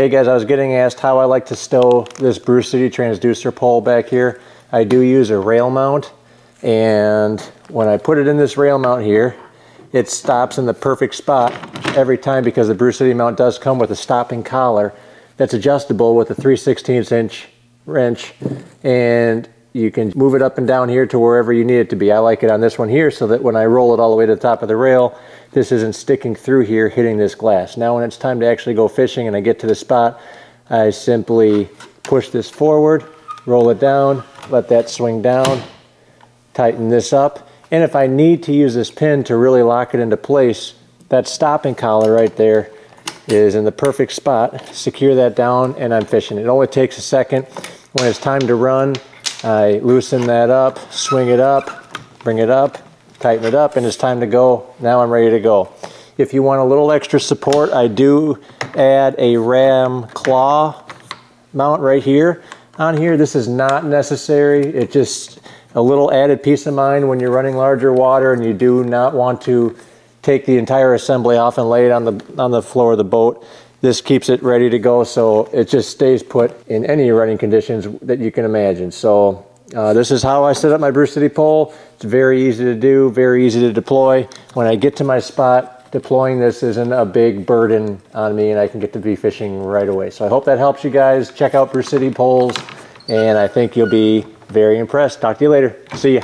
Hey guys, I was getting asked how I like to stow this Brew City transducer pole back here. I do use a rail mount and when I put it in this rail mount here, it stops in the perfect spot every time because the Brew City mount does come with a stopping collar that's adjustable with a 3 16 inch wrench and you can move it up and down here to wherever you need it to be. I like it on this one here so that when I roll it all the way to the top of the rail, this isn't sticking through here hitting this glass. Now when it's time to actually go fishing and I get to the spot, I simply push this forward, roll it down, let that swing down, tighten this up. And if I need to use this pin to really lock it into place, that stopping collar right there is in the perfect spot. Secure that down and I'm fishing. It only takes a second. When it's time to run, I loosen that up, swing it up, bring it up, tighten it up, and it's time to go. Now I'm ready to go. If you want a little extra support, I do add a ram claw mount right here. On here, this is not necessary. It just a little added peace of mind when you're running larger water and you do not want to take the entire assembly off and lay it on the on the floor of the boat. This keeps it ready to go so it just stays put in any running conditions that you can imagine. So uh, this is how I set up my Brew City pole. It's very easy to do, very easy to deploy. When I get to my spot, deploying this isn't a big burden on me and I can get to be fishing right away. So I hope that helps you guys. Check out Brew City poles and I think you'll be very impressed. Talk to you later. See ya.